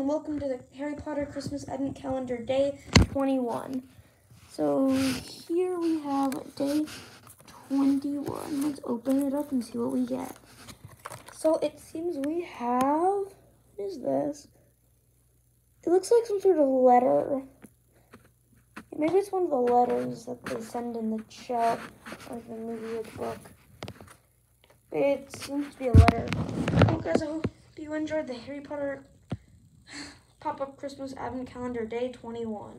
and welcome to the Harry Potter Christmas Advent Calendar Day 21. So here we have day 21. Let's open it up and see what we get. So it seems we have, what is this? It looks like some sort of letter. Maybe it's one of the letters that they send in the chat, like the movie or the book. It seems to be a letter. Well, guys, I hope you enjoyed the Harry Potter pop-up Christmas Advent Calendar Day 21.